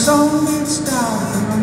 So is down